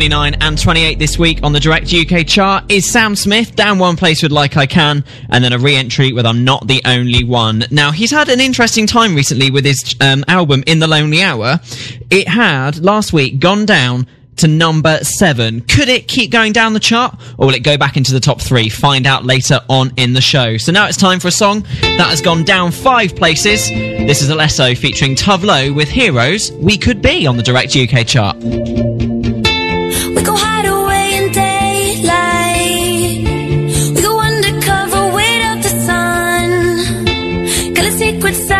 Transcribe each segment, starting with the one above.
29 and 28 this week on the Direct UK chart is Sam Smith, down one place with Like I Can, and then a re entry with I'm Not the Only One. Now, he's had an interesting time recently with his um, album In the Lonely Hour. It had, last week, gone down to number seven. Could it keep going down the chart or will it go back into the top three? Find out later on in the show. So now it's time for a song that has gone down five places. This is Alesso featuring Tove Lo with Heroes We Could Be on the Direct UK chart. liquid sound.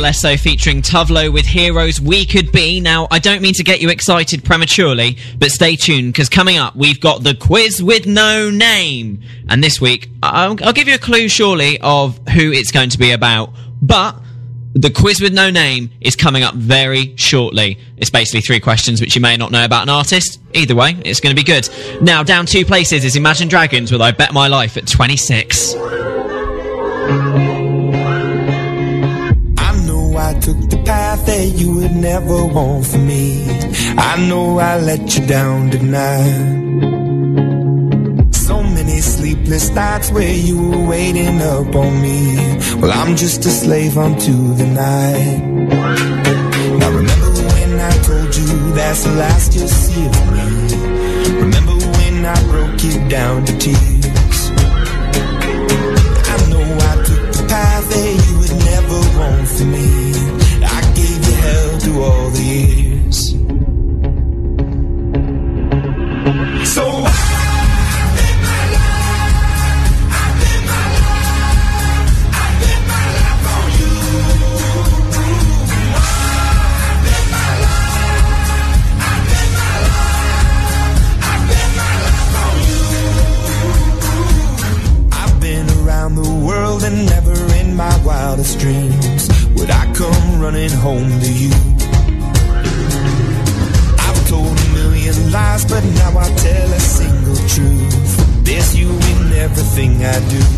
Alesso featuring Tove Lo with Heroes We Could Be. Now, I don't mean to get you excited prematurely, but stay tuned because coming up, we've got the quiz with no name. And this week, I'll, I'll give you a clue surely of who it's going to be about. But the quiz with no name is coming up very shortly. It's basically three questions which you may not know about an artist. Either way, it's going to be good. Now, down two places is Imagine Dragons with I Bet My Life at 26. never want for me. I know I let you down tonight. So many sleepless nights where you were waiting up on me. Well, I'm just a slave unto the night. Now remember when I told you that's the last you'll see of me. Remember when I broke you down to tears. So. I do.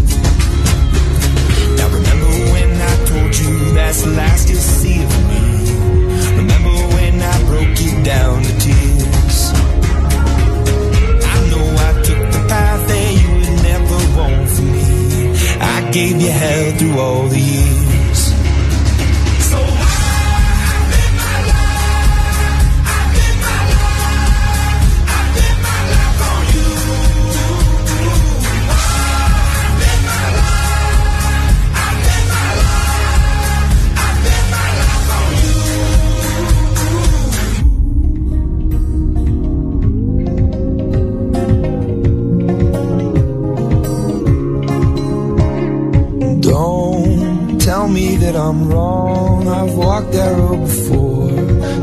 walked that road before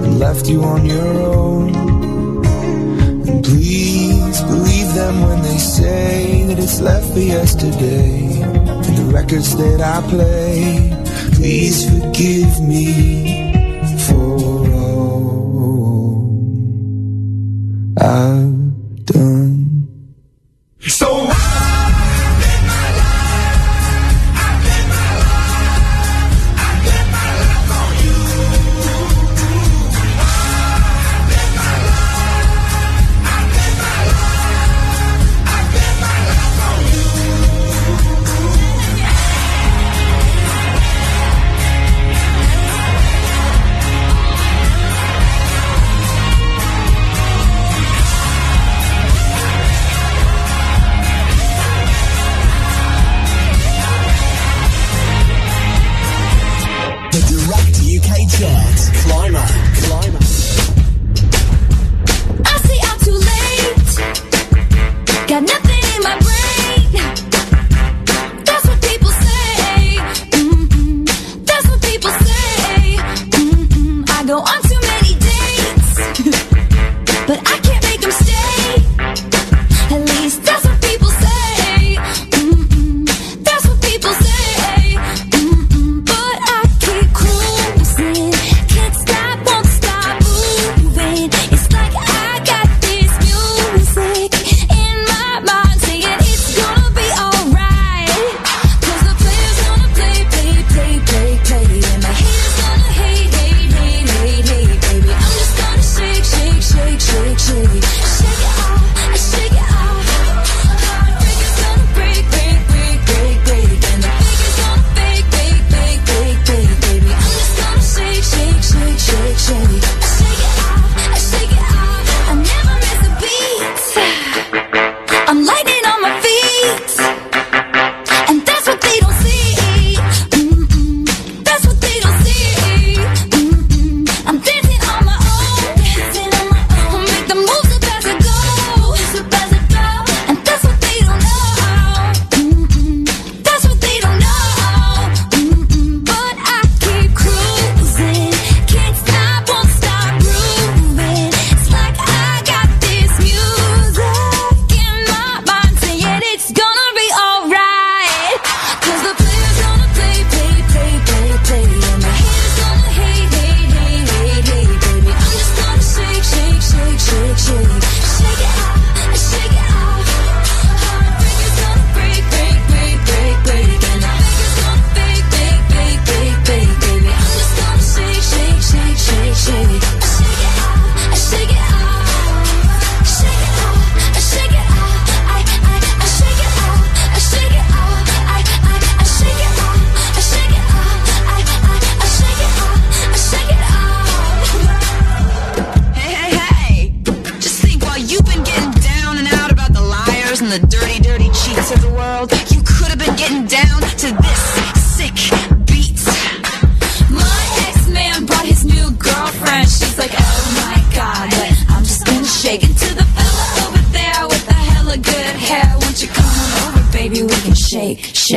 and left you on your own. And please believe them when they say that it's left for yesterday. And the records that I play, please forgive me for all I've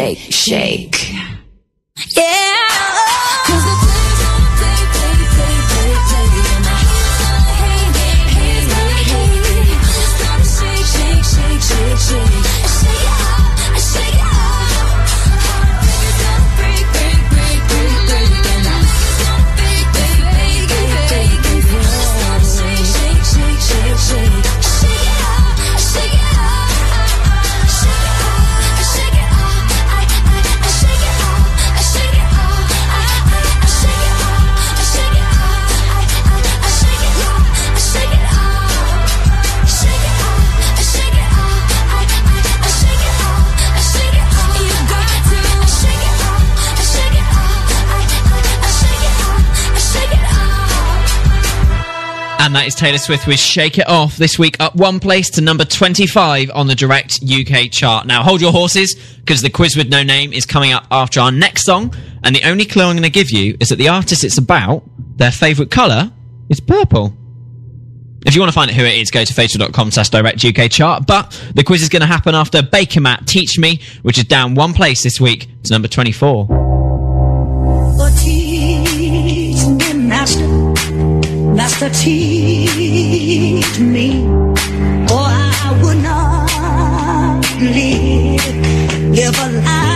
shake, shake. That is Taylor Swift with Shake It Off this week up one place to number 25 on the direct UK chart. Now hold your horses because the quiz with no name is coming up after our next song. And the only clue I'm going to give you is that the artist it's about, their favourite colour is purple. If you want to find out who it is, go to facebook.com slash direct UK chart. But the quiz is going to happen after Baker Mat Teach Me, which is down one place this week to number 24. Master, teach me, or I would not live, live a life.